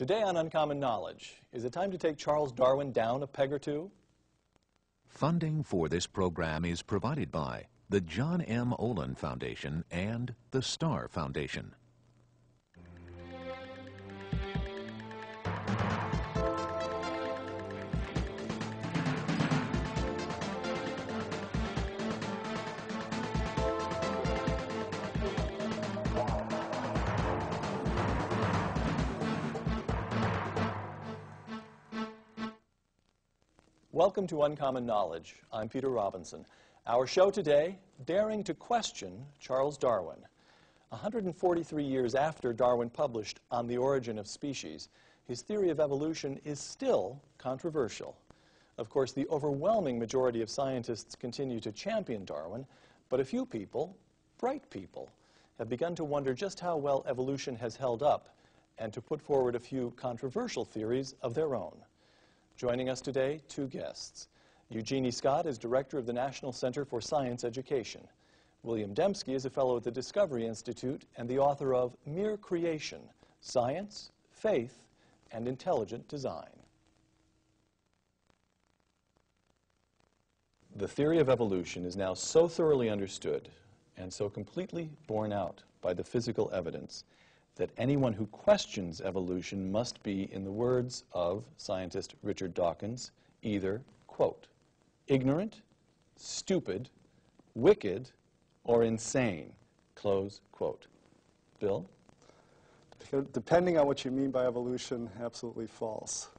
Today on Uncommon Knowledge, is it time to take Charles Darwin down a peg or two? Funding for this program is provided by the John M. Olin Foundation and the Starr Foundation. Welcome to Uncommon Knowledge. I'm Peter Robinson. Our show today, Daring to Question Charles Darwin. 143 years after Darwin published On the Origin of Species, his theory of evolution is still controversial. Of course, the overwhelming majority of scientists continue to champion Darwin, but a few people, bright people, have begun to wonder just how well evolution has held up and to put forward a few controversial theories of their own. Joining us today, two guests. Eugenie Scott is director of the National Center for Science Education. William Dembski is a fellow at the Discovery Institute and the author of Mere Creation Science, Faith, and Intelligent Design. The theory of evolution is now so thoroughly understood and so completely borne out by the physical evidence that anyone who questions evolution must be, in the words of scientist Richard Dawkins, either, quote, ignorant, stupid, wicked, or insane, close quote. Bill? Depending on what you mean by evolution, absolutely false.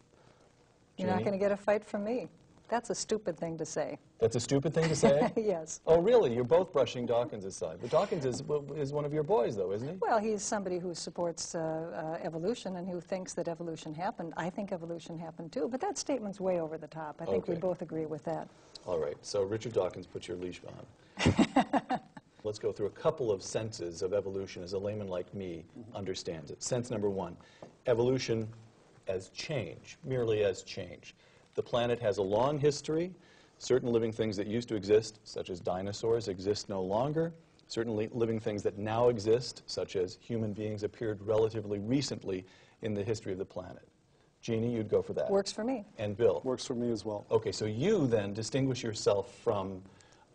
You're not going to get a fight from me. That's a stupid thing to say. That's a stupid thing to say? yes. oh, really? You're both brushing Dawkins aside. But Dawkins is, is one of your boys, though, isn't he? Well, he's somebody who supports uh, uh, evolution and who thinks that evolution happened. I think evolution happened too, but that statement's way over the top. I think we both agree with that. All right, so Richard Dawkins, put your leash on. Let's go through a couple of senses of evolution as a layman like me understands it. Sense number one, evolution as change, merely as change. The planet has a long history. Certain living things that used to exist, such as dinosaurs, exist no longer. Certain li- living things that now exist, such as human beings, appeared relatively recently in the history of the planet. Jeannie, you'd go for that. Works for me. And Bill? Works for me as well. Okay, so you then distinguish yourself from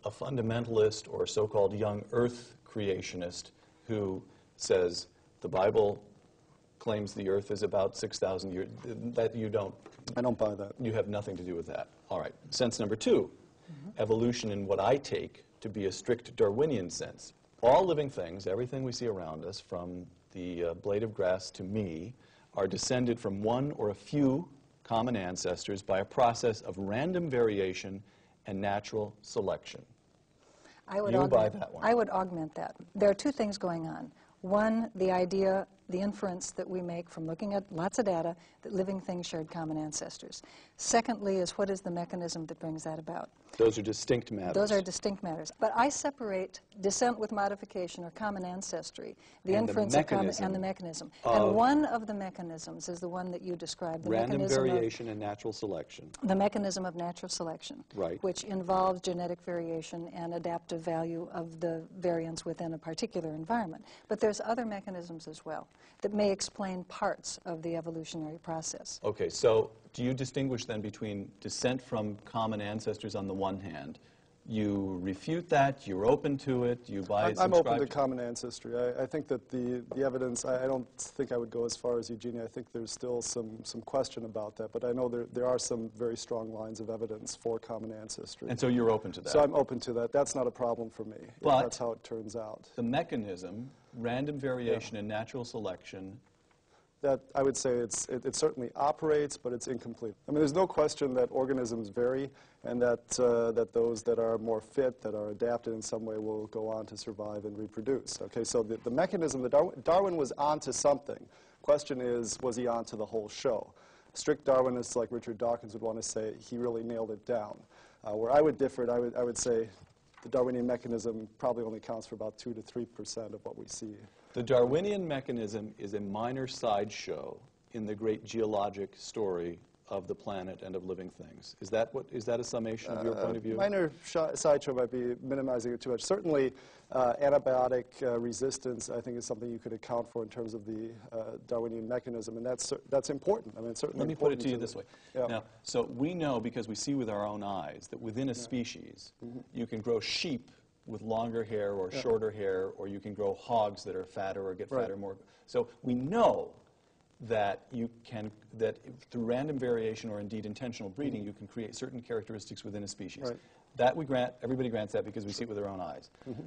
a fundamentalist or so-called young earth creationist who says the Bible claims the earth is about 6,000 years, that you don't, I don't buy that. you have nothing to do with that. All right, sense number 2 evolution in what I take to be a strict Darwinian sense. All living things, everything we see around us, from the uh, blade of grass to me, are descended from one or a few common ancestors by a process of random variation and natural selection. I would You buy augment, that one. I would augment that. There are two things going on. One, the idea, the inference that we make from looking at lots of data that living things shared common ancestors. Secondly is what is the mechanism that brings that about? Those are distinct matters. Those are distinct matters. But I separate descent with modification or common ancestry, the And the inference of common, and the mechanism. and one of the mechanisms is the one that you described, the random variation and natural selection. the mechanism of natural selection, Right. which involves genetic variation and adaptive value of the variants within a particular environment. But there's other mechanisms as well that may explain parts of the evolutionary process. Okay, so do you distinguish then between descent from common ancestors on the one hand? You refute that, you're open to it, you buy I'm, I'm open to common ancestry. I, I think that the, the evidence, I, I don't think I would go as far as Eugenia. I think there's still some, some question about that, but I know there, there are some very strong lines of evidence for common ancestry. And so you're open to that. So I'm open to that. That's not a problem for me, But- that's how it turns out. the mechanism, random variation and natural selection, That, I would say it's, it, it certainly operates, but it's incomplete. I mean, there's no question that organisms vary and that, uh, that those that are more fit, that are adapted in some way, will go on to survive and reproduce. Okay, so the, the mechanism, that Darwin, Darwin was onto something. Question is, was he onto the whole show? Strict Darwinists like Richard Dawkins would want to say he really nailed it down. Uh, where I would differ, I would, I would say the Darwinian mechanism probably only counts for about 2 to 3 percent of what we see. The Darwinian mechanism is a minor sideshow in the great geologic story of the planet and of living things. Is that, what, is that a summation of your point of view? Minor sh- sideshow might be minimizing it too much. Certainly, uh, antibiotic uh, resistance, I think, is something you could account for in terms of the uh, Darwinian mechanism, and that's that's important. I mean, it's certainly Let me put it to you this way. Yeah. Now, so we know because we see with our own eyes that within a species, Mm-hmm. you can grow sheep with longer hair or shorter hair, or you can grow hogs that are fatter or get Right. fatter more. So we know that you can that through random variation or indeed intentional breeding, you can create certain characteristics within a species. Right. That we grant, everybody grants that because we see it with our own eyes. Mm-hmm.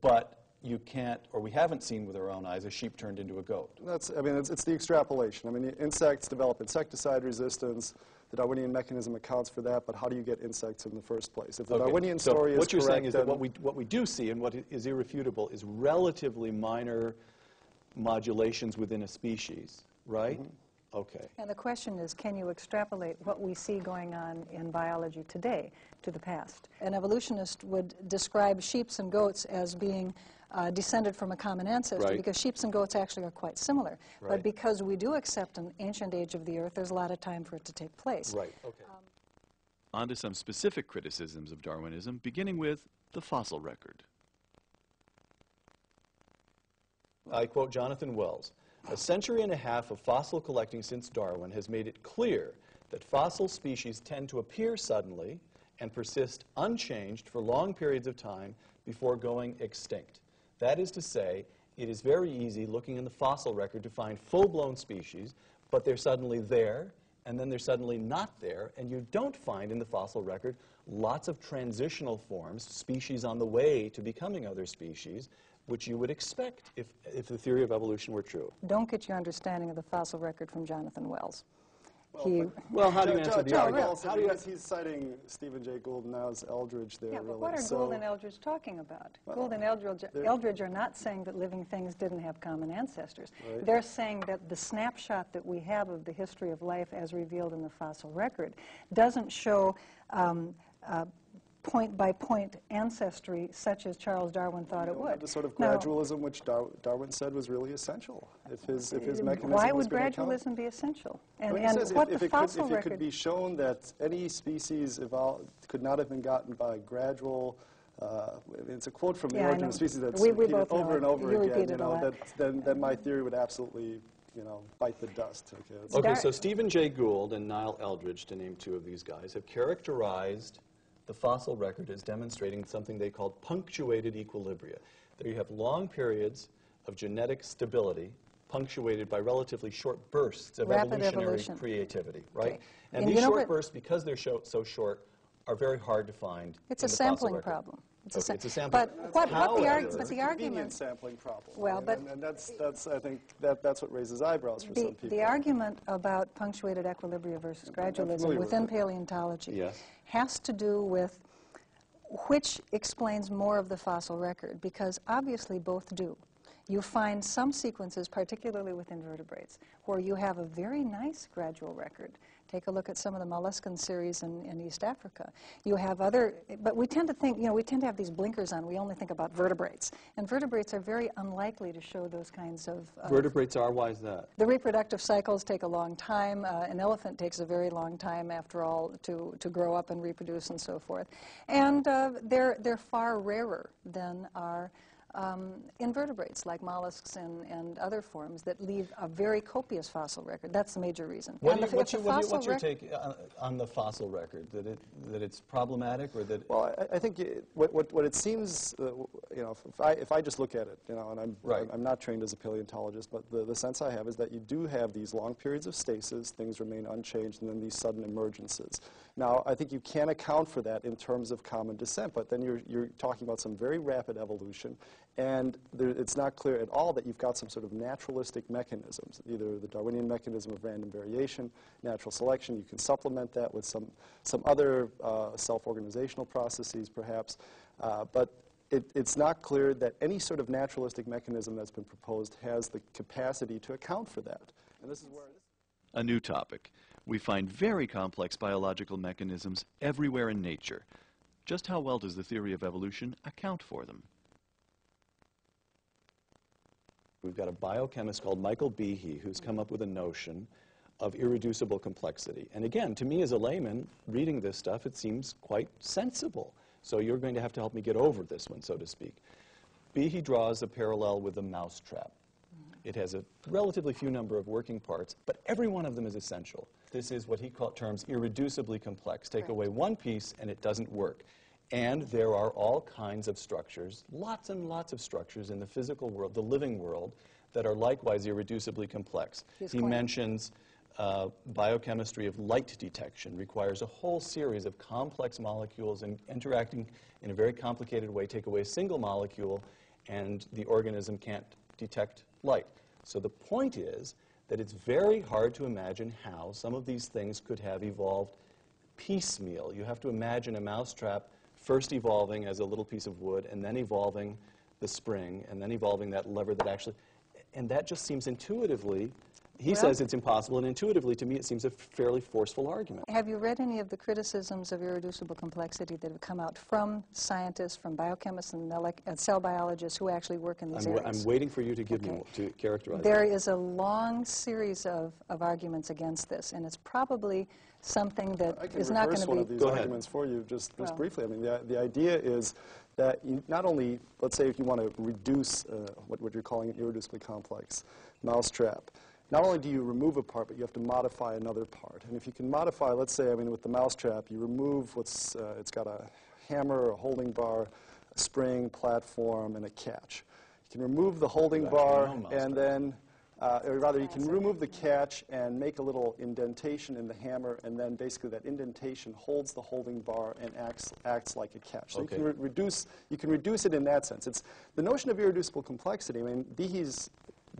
But you can't, or we haven't seen with our own eyes, a sheep turned into a goat. That's, I mean, it's, it's the extrapolation. I mean, insects develop insecticide resistance. The Darwinian mechanism accounts for that, but how do you get insects in the first place? If the Okay, Darwinian so story is what you're correct, saying is that what we, what we do see and what is irrefutable is relatively minor modulations within a species, right? Mm-hmm. Okay. And the question is, can you extrapolate what we see going on in biology today to the past? An evolutionist would describe sheeps and goats as being uh, descended from a common ancestor Right. because sheeps and goats actually are quite similar. Right. But because we do accept an ancient age of the earth, there's a lot of time for it to take place. Right, okay. On to some specific criticisms of Darwinism, beginning with the fossil record. I quote Jonathan Wells A century and a half of fossil collecting since Darwin has made it clear that fossil species tend to appear suddenly and persist unchanged for long periods of time before going extinct. That is to say, it is very easy looking in the fossil record to find full blown species, but they're suddenly there, and then they're suddenly not there, and you don't find in the fossil record lots of transitional forms, species on the way to becoming other species, which you would expect if, if the theory of evolution were true. Don't get your understanding of the fossil record from Jonathan Wells. he, Well, how do you Jo- answer Jo- the John argument? Wells, How do you, he's, he's citing Stephen Jay Gould and now as Eldredge there, yeah, really. but what are so, Gould and Eldredge talking about? Gould and Eldredge, Eldredge are not saying that living things didn't have common ancestors. Right. They're saying that the snapshot that we have of the history of life as revealed in the fossil record doesn't show um, uh, point by point ancestry such as Charles Darwin thought it you would. The sort of Now, gradualism which Dar- Darwin said was really essential. If his, if his mechanism why would gradualism be essential? And, mean, he and says what if, if, the it could, if it could be shown that any species evol- could not have been gotten by gradual, uh, it's a quote from the Yeah, I Origin of Species that's We- we repeated over and over You again. You know, that, then, then my theory would absolutely, you know, bite the dust. Okay, okay, so Stephen Jay Gould and Niles Eldredge, to name two of these guys, have characterized the fossil record is demonstrating something they called punctuated equilibria. There you have long periods of genetic stability punctuated by relatively short bursts of Rapid evolutionary evolution. creativity, right? Okay. And, And these short bursts, because they're so short, are very hard to find It's a sampling problem. It's, Okay, a, it's a sampling. But what, what the, arg- but the a convenient argument, sampling problem. Well, and, but- and, and that's, that's, I think, that, that's what raises eyebrows for the, some people. the argument about punctuated equilibria versus gradualism familiar within paleontology Yes. Has to do with which explains more of the fossil record, because obviously both do. You find some sequences, particularly with invertebrates, where you have a very nice gradual record. Take a look at some of the molluscan series in, in East Africa. You have other, but we tend to think, you know, we tend to have these blinkers on. We only think about vertebrates. And vertebrates are very unlikely to show those kinds of, of Vertebrates are, why is that? the reproductive cycles take a long time. Uh, an elephant takes a very long time, after all, to, to grow up and reproduce and so forth. And uh, they're, they're far rarer than are um, invertebrates, like mollusks and, and other forms that leave a very copious fossil record. That's the major reason. What you, the- what's, if your, the what you- what's your take uh, on the fossil record? That, it, that it's problematic or that Well, I, I think it, what, what, what it seems, uh, you know, if, if I, if I just look at it, you know, and I'm, Right. I'm, I'm not trained as a paleontologist, but the, the sense I have is that you do have these long periods of stasis, things remain unchanged, and then these sudden emergences. Now, I think you can account for that in terms of common descent, but then you're, you're talking about some very rapid evolution, and there, it's not clear at all that you've got some sort of naturalistic mechanisms, either the Darwinian mechanism of random variation, natural selection. You can supplement that with some, some other uh, self-organizational processes, perhaps. Uh, but it, it's not clear that any sort of naturalistic mechanism that's been proposed has the capacity to account for that. And this is where A new topic. We find very complex biological mechanisms everywhere in nature. Just how well does the theory of evolution account for them? We've got a biochemist called Michael Behe who's come up with a notion of irreducible complexity. And again, to me as a layman, reading this stuff, it seems quite sensible. So you're going to have to help me get over this one, so to speak. Behe draws a parallel with the mousetrap. It has a relatively few number of working parts, but every one of them is essential. This is what he terms irreducibly complex. Take away one piece and it doesn't work. And there are all kinds of structures, lots and lots of structures in the physical world, the living world, that are likewise irreducibly complex. His he mentions uh, biochemistry of light detection requires a whole series of complex molecules and interacting in a very complicated way. Take away a single molecule, and the organism can't detect light. So the point is that it's very hard to imagine how some of these things could have evolved piecemeal. You have to imagine a mousetrap first evolving as a little piece of wood, and then evolving the spring, and then evolving that lever that actually. And that just seems intuitively, he Well- says it's impossible, and intuitively to me it seems a fairly forceful argument. Have you read any of the criticisms of irreducible complexity that have come out from scientists, from biochemists and cell biologists who actually work in these I'm, areas? I'm waiting for you to give me, Okay. one- to characterize There it. is a long series of, of arguments against this, and it's probably something that I can is not going reverse to one be. of these Go ahead. arguments for you just, just Well. briefly. I mean, the, the idea is that you not only, let's say if you want to reduce uh, what, what you're calling an irreducibly complex mousetrap, not only do you remove a part, but you have to modify another part. And if you can modify, let's say, I mean, with the mousetrap, you remove what's, uh, it's got a hammer, a holding bar, a spring, platform, and a catch. You can remove the holding bar, and then uh, or rather, you can remove the catch and make a little indentation in the hammer, and then basically that indentation holds the holding bar and acts, acts like a catch. So Okay. you, can re- reduce, you can reduce it in that sense. It's the notion of irreducible complexity. I mean, Behe's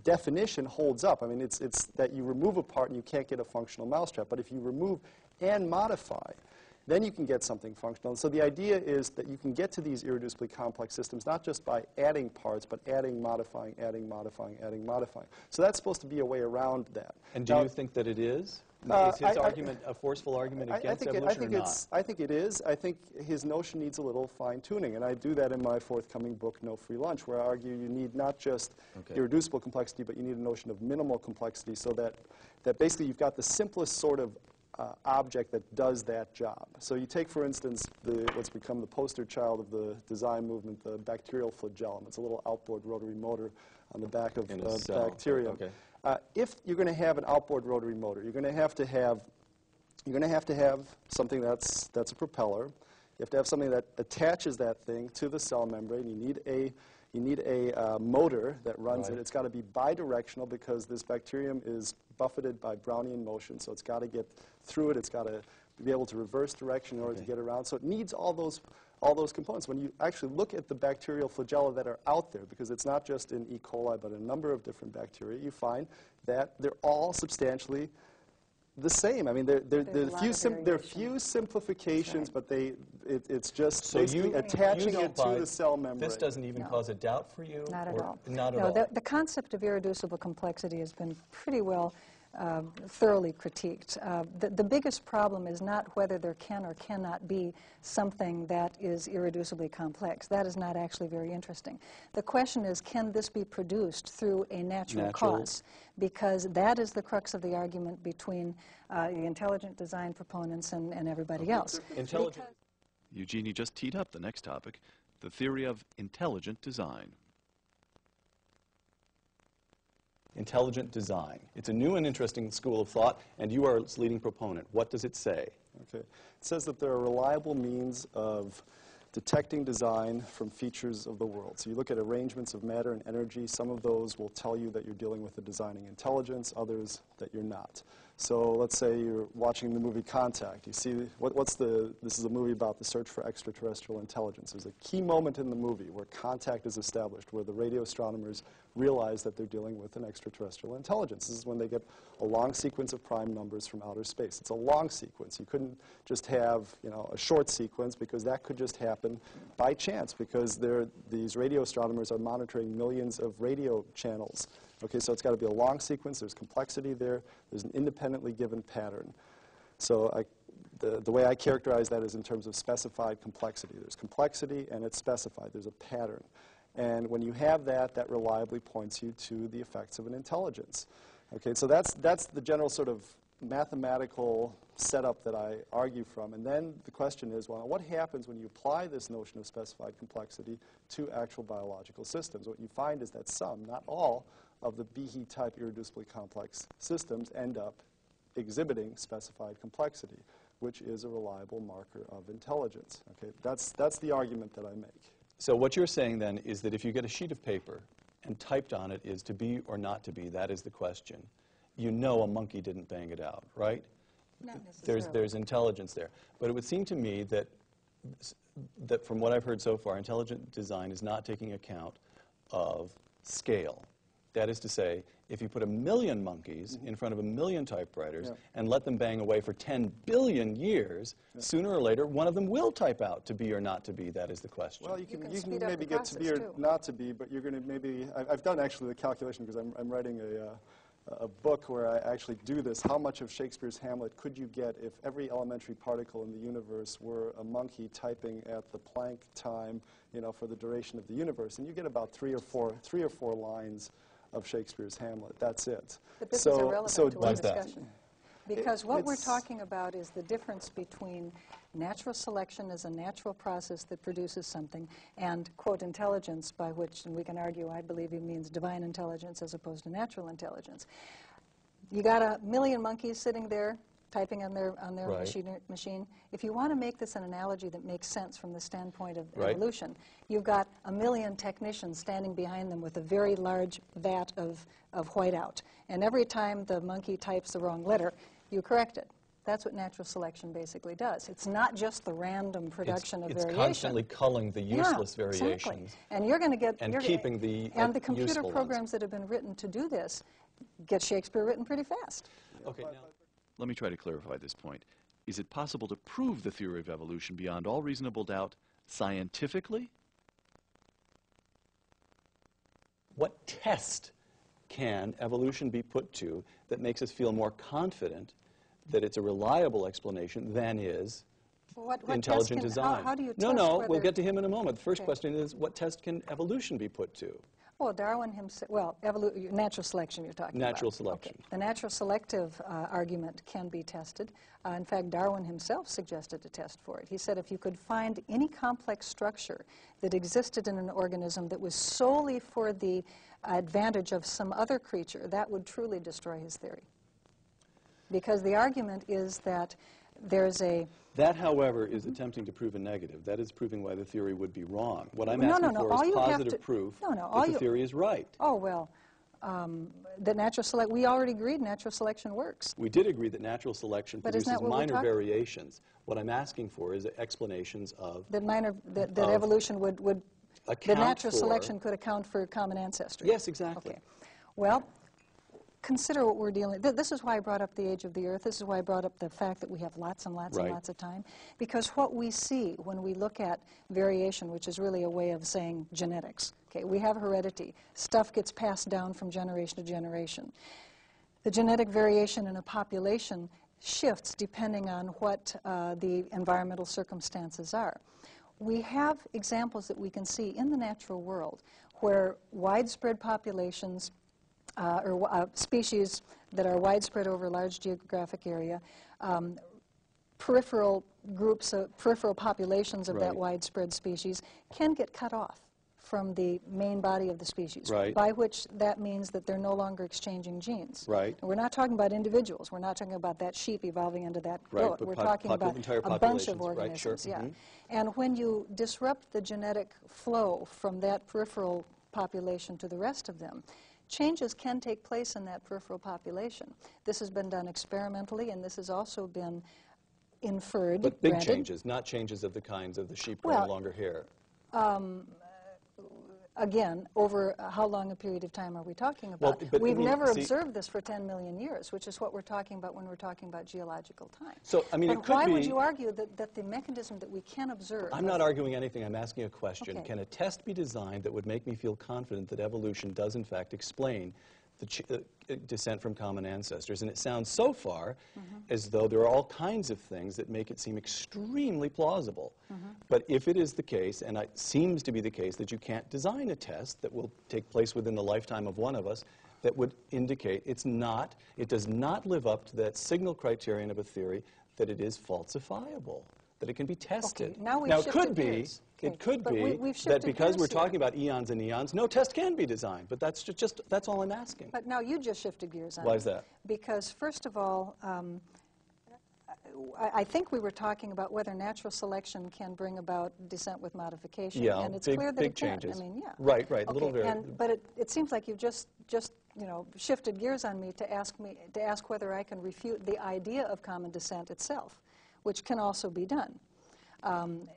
definition holds up. I mean, it's, it's that you remove a part and you can't get a functional mousetrap. But if you remove and modify, then you can get something functional. And so the idea is that you can get to these irreducibly complex systems not just by adding parts, but adding, modifying, adding, modifying, adding, modifying. So that's supposed to be a way around that. And do Now- you think that it is? Uh, is his I- I- argument a forceful argument I- against I think, it, I evolution think or not? it's. I think it is. I think his notion needs a little fine tuning, and I do that in my forthcoming book, No Free Lunch, where I argue you need not just Okay. irreducible complexity, but you need a notion of minimal complexity, so that that basically you've got the simplest sort of uh, object that does that job. So you take, for instance, the, what's become the poster child of the design movement, the bacterial flagellum. It's a little outboard rotary motor on the back of uh, cell. bacterium. Okay. Uh, if you're going to have an outboard rotary motor, you're going to have to have you're going to have to have something that's, that's a propeller. You have to have something that attaches that thing to the cell membrane. You need a, you need a uh, motor that runs Right. it. It's got to be bidirectional because this bacterium is buffeted by Brownian motion, so it's got to get through it. It's got to be able to reverse direction in order Okay. to get around. So it needs all those, all those components. When you actually look at the bacterial flagella that are out there, because it's not just in E. coli, but a number of different bacteria, you find that they're all substantially the same. I mean, there, there, There's there a are few, sim- there are variation. few simplifications, right. but they, it, it's just So basically you, attaching you it to the cell membrane. This doesn't even No. cause a doubt for you? Not at all. Not at no, all. The, the concept of irreducible complexity has been pretty well uh, thoroughly critiqued. Uh, the, the biggest problem is not whether there can or cannot be something that is irreducibly complex. That is not actually very interesting. The question is, can this be produced through a natural, Natural. cause? Because that is the crux of the argument between uh, the intelligent design proponents and, and everybody else. Intelligent. Eugenie just teed up the next topic the theory of intelligent design. Intelligent design. It's a new and interesting school of thought, and you are its leading proponent. What does it say? Okay. It says that there are reliable means of detecting design from features of the world. So you look at arrangements of matter and energy. Some of those will tell you that you're dealing with a designing intelligence, others that you're not. So let's say you're watching the movie Contact. You see, what, what's the, this is a movie about the search for extraterrestrial intelligence. There's a key moment in the movie where contact is established, where the radio astronomers realize that they're dealing with an extraterrestrial intelligence. This is when they get a long sequence of prime numbers from outer space. It's a long sequence. You couldn't just have, you know, a short sequence because that could just happen by chance because these radio astronomers are monitoring millions of radio channels. Okay, so it's got to be a long sequence. There's complexity there. There's an independently given pattern. So I, the, the way I characterize that is in terms of specified complexity. There's complexity and it's specified. There's a pattern. And when you have that, that reliably points you to the effects of an intelligence. Okay, so that's, that's the general sort of mathematical setup that I argue from. And then the question is, well, what happens when you apply this notion of specified complexity to actual biological systems? What you find is that some, not all, of the Behe type irreducibly complex systems end up exhibiting specified complexity, which is a reliable marker of intelligence. Okay, that's, that's the argument that I make. So what you're saying then is that if you get a sheet of paper and typed on it is to be or not to be, that is the question, you know a monkey didn't bang it out, right? Not There's, necessarily. there's there's intelligence there. But it would seem to me that, that from what I've heard so far, intelligent design is not taking account of scale. That is to say, if you put a million monkeys in front of a million typewriters Yeah. and let them bang away for 10 billion years, sooner or later, one of them will type out to be or not to be. That is the question. Well, you You can, can you can maybe get to be or too. not to be, but you're going to maybe, I- I've done actually the calculation because I'm, I'm writing a, uh, a book where I actually do this. How much of Shakespeare's Hamlet could you get if every elementary particle in the universe were a monkey typing at the Planck time, you know, for the duration of the universe? And you get about three or four, three or four lines of Shakespeare's Hamlet. That's it. But this so, is irrelevant so to our is that? discussion. Because what we're talking about is the difference between natural selection as a natural process that produces something and, quote, intelligence, by which, and we can argue, I believe he means divine intelligence as opposed to natural intelligence. You got a million monkeys sitting there typing on their, on their Right. machine, machine. If you want to make this an analogy that makes sense from the standpoint of Right. evolution, you've got a million technicians standing behind them with a very large vat of, of whiteout. And every time the monkey types the wrong letter, you correct it. That's what natural selection basically does. It's not just the random It's, production of it's variation. constantly culling the useless Yeah, useless exactly. variations. And you're going to get and you're- keeping the, uh, and the computer useful ones. programs that have been written to do this get Shakespeare written pretty fast. Okay, now, Let me try to clarify this point. Is it possible to prove the theory of evolution beyond all reasonable doubt scientifically? what test can evolution be put to that makes us feel more confident that it's a reliable explanation than is What, what intelligent can- design? How, how do you no, test no, we'll get to him in a moment. The first Okay. question is, what test can evolution be put to? Well, Darwin himself, well, evolu- natural selection you're talking about. Natural about. selection. Okay. The natural selective uh, argument can be tested. Uh, in fact, Darwin himself suggested a test for it. He said if you could find any complex structure that existed in an organism that was solely for the advantage of some other creature, that would truly destroy his theory. Because the argument is that there's a That, however, is attempting to prove a negative. That is proving why the theory would be wrong. What I'm No, no, asking no, for all is you have positive to- proof no, no, all that the you- theory is right. oh well, um, that natural select. We already agreed natural selection works. We did agree that natural selection But produces that what we're minor variations. What I'm asking for is explanations of That minor that, that evolution would would the natural selection could account for common ancestry. Yes, exactly. Okay. Well, consider what we're dealing. Th- this is why I brought up the age of the Earth. This is why I brought up the fact that we have lots and lots Right. and lots of time. Because what we see when we look at variation, which is really a way of saying genetics. Okay, we have heredity. Stuff gets passed down from generation to generation. The genetic variation in a population shifts depending on what uh, the environmental circumstances are. We have examples that we can see in the natural world where widespread populations uh, or uh, species that are widespread over a large geographic area, um, peripheral groups, of, peripheral populations of that widespread species can get cut off from the main body of the species. Right. By which that means that they're no longer exchanging genes. Right. And we're not talking about individuals. We're not talking about that sheep evolving into that Right, goat. We're talking about a bunch of right, sure, organisms. Yeah. mhm. And when you disrupt the genetic flow from that peripheral population to the rest of them, changes can take place in that peripheral population. This has been done experimentally, and this has also been inferred. But big granted. changes, not changes of the kinds of the sheep growing Well, longer hair. Um, Again, over uh, how long a period of time are we talking about? Well, We've mean, never see- observed this for 10 million years, which is what we're talking about when we're talking about geological time. So, I mean, but it could why would you argue that, that the mechanism that we can observe... I'm not arguing anything. I'm asking a question. Okay. Can a test be designed that would make me feel confident that evolution does, in fact, explain the ch- uh, uh, descent from common ancestors? And it sounds so far Mm-hmm. as though there are all kinds of things that make it seem extremely plausible. Mm-hmm. But if it is the case, and it seems to be the case, that you can't design a test that will take place within the lifetime of one of us, that would indicate it's not, it does not live up to that signal criterion of a theory that it is falsifiable, that it can be tested. now we've it could be. It could but be we- that because we're here. talking about eons and eons, no test can be designed. But that's ju- just, that's all I'm asking. But now you just shifted gears on Why is that? Because first of all, um, I, I think we were talking about whether natural selection can bring about descent with modification. Yeah, and it's big- clear that big it can. changes. I mean, yeah. Right, right, a little Okay, very- and, but it, it seems like you've just, just, you know, shifted gears on me to ask me, to ask whether I can refute the idea of common descent itself, which can also be done. Um,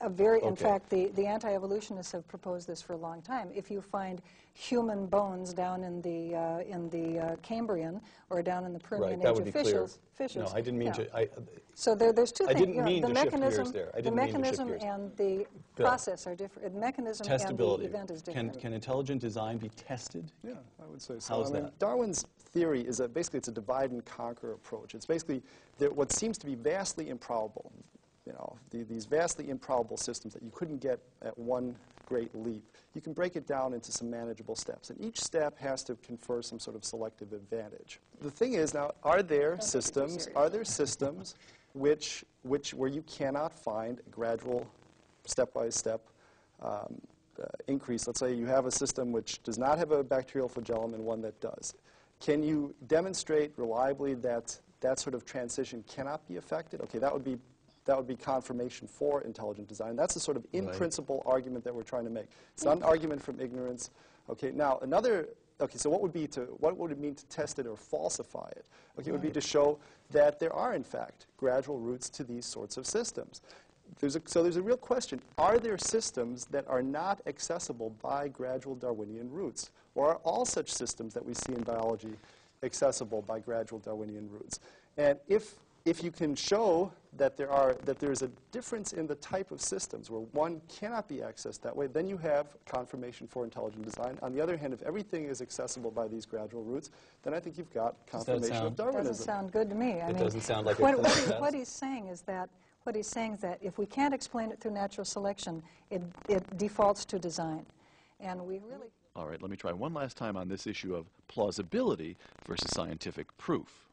a very, in fact, the, the anti-evolutionists have proposed this for a long time. If you find human bones down in the, uh, in the uh, Cambrian or down in the Permian Right, that age would of be clear. fishes, fishes. No, I didn't mean yeah. to, I, So there, there's two I things. didn't you know, mean the to shift gears mechanism, there. I the didn't mean to shift mechanism and the Bill. process are different. The mechanism and the testability. event is Can, different. can intelligent design be tested? Yeah, I would say so. How's I mean, that? Darwin's theory is that basically it's a divide and conquer approach. It's basically that what seems to be vastly improbable, you know, the, these vastly improbable systems that you couldn't get at one great leap. You can break it down into some manageable steps, and each step has to confer some sort of selective advantage. The thing is now, are there systems? Are there systems which, which where you cannot find a gradual, step-by-step um, uh, increase. Let's say you have a system which does not have a bacterial flagellum and one that does. Can you demonstrate reliably that that sort of transition cannot be affected? Okay, that would be that would be confirmation for intelligent design. That's the sort of in Right. principle argument that we're trying to make. It's not an argument from ignorance. Okay, now another. Okay, so what would be to what would it mean to test it or falsify it? Okay, it would be to show that there are in fact gradual routes to these sorts of systems. There's a, so there's a real question. Are there systems that are not accessible by gradual Darwinian routes? Or are all such systems that we see in biology accessible by gradual Darwinian routes? And if, if you can show that, there are, that there's a difference in the type of systems where one cannot be accessed that way, then you have confirmation for intelligent design. On the other hand, if everything is accessible by these gradual routes, then I think you've got Does that confirmation of sound- Darwinism. Doesn't sound good to me. I It mean, doesn't sound like a what, clean what, he- what he's saying is that what he's saying is that if we can't explain it through natural selection, it, it defaults to design, and we really. All right, let me try one last time on this issue of plausibility versus scientific proof.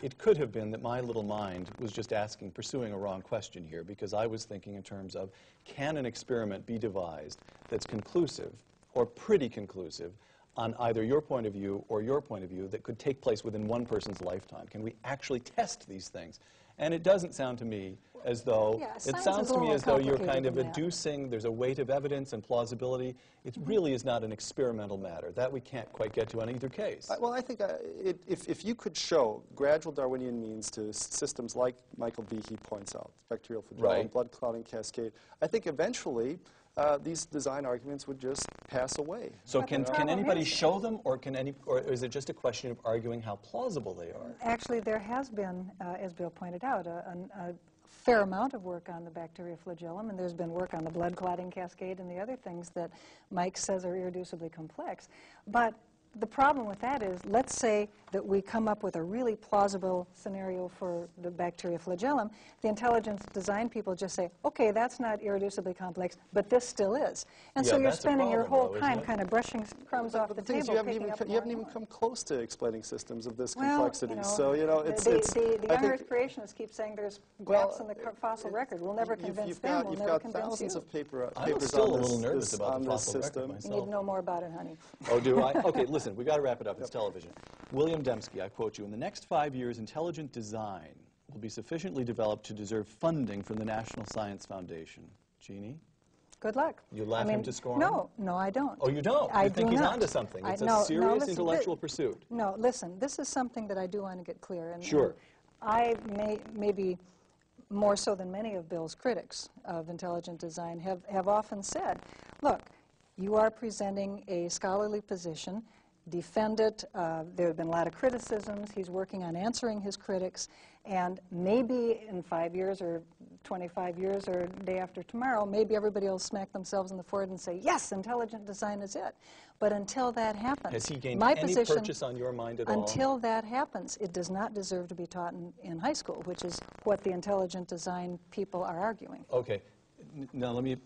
It could have been that my little mind was just asking, pursuing a wrong question here, because I was thinking in terms of can an experiment be devised that's conclusive or pretty conclusive on either your point of view or your point of view that could take place within one person's lifetime? Can we actually test these things? And it doesn't sound to me as though, Yeah, it science sounds to me as though you're kind of than adducing, there's a weight of evidence and plausibility. It Mm-hmm. really is not an experimental matter. That we can't quite get to on either case. I- Well, I think uh, it, if, if you could show gradual Darwinian means to systems like Michael Behe points out, bacterial flagellum, Right. blood clotting cascade, I think eventually uh, these design arguments would just pass away. So But can, can anybody show them, or, can any, or is it just a question of arguing how plausible they are? Actually, there has been, uh, as Bill pointed out, a, an- a fair amount of work on the bacteria flagellum, and there's been work on the blood clotting cascade and the other things that Mike says are irreducibly complex. But the problem with that is, let's say that we come up with a really plausible scenario for the bacteria flagellum. The intelligence design people just say, okay, that's not irreducibly complex, but this still is. And so you're that's a spending your whole though, time kind of brushing s- crumbs off But the thing is, table, you haven't, even, up more you haven't and even come close to explaining systems of this Well, complexity. you know, so, you know, it's... the, it's, the, the I young think- Earth creationists keep saying there's Well, gaps in the co- fossil record. We'll never you've- convince you've them. got, we'll you've never got convince thousands you. of paper, uh, I'm still on a this, little nervous this- about on the fossil record system. myself. You need to know more about it, honey. Oh, do I? Okay, listen, we got to wrap it up. It's television. William Dembski, I quote you, in the next five years, intelligent design will be sufficiently developed to deserve funding from the National Science Foundation. Jeannie? Good luck. You laugh I him to scorn? No, no, I don't. Oh, you don't? I You think do he's not. onto something. I- It's a no, no, serious listen, intellectual thi- pursuit. No, listen, this is something that I do want to get clear. And, Sure. and I may, maybe more so than many of Bill's critics of intelligent design have, have often said, look, you are presenting a scholarly position, defend it. Uh, there have been a lot of criticisms. He's working on answering his critics. And maybe in five years or 25 years or day after tomorrow, maybe everybody will smack themselves in the forehead and say, yes, intelligent design is it. But until that happens, Has he gained my any position, purchase on your mind at all? until that happens, it does not deserve to be taught in, in high school, which is what the intelligent design people are arguing. Okay, now let me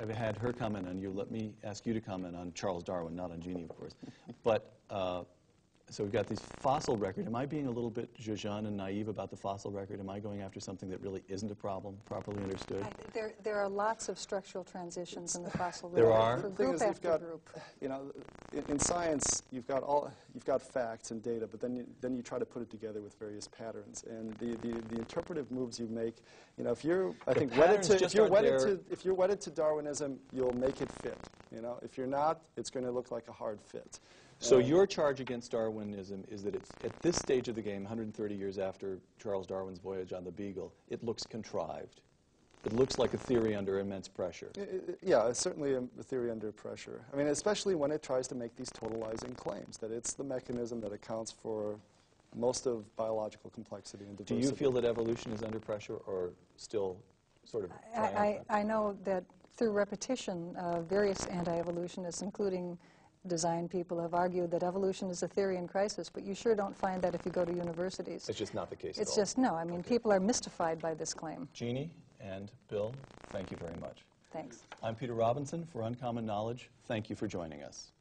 I've had her comment on you. Let me ask you to comment on Charles Darwin, not on Jeannie, of course. But, uh, so we've got this fossil record. Am I being a little bit jejune and naive about the fossil record? Am I going after something that really isn't a problem, properly understood? I- There, there are lots of structural transitions in the fossil There record are? for The thing group is, you've after got, group. you know, in, in science, you've got all, you've got facts and data, but then you, then you try to put it together with various patterns. And the, the, the interpretive moves you make, you know, if you're, I think, wedded to, if you're wedded there. to, if you're wedded to Darwinism, you'll make it fit. You know, if you're not, it's going to look like a hard fit. So your charge against Darwinism is that it's at this stage of the game, 130 years after Charles Darwin's voyage on the Beagle, it looks contrived. It looks like a theory under immense pressure. I- I- Yeah, it's certainly a a theory under pressure. I mean, especially when it tries to make these totalizing claims, that it's the mechanism that accounts for most of biological complexity and diversity. Do you feel that evolution is under pressure or still sort of I, I. I know that through repetition, uh, various anti-evolutionists, including design people, have argued that evolution is a theory in crisis, but you sure don't find that if you go to universities. It's just not the case It's at all. just, no, I mean, people are mystified by this claim. Jeannie and Bill, thank you very much. Thanks. I'm Peter Robinson for Uncommon Knowledge. Thank you for joining us.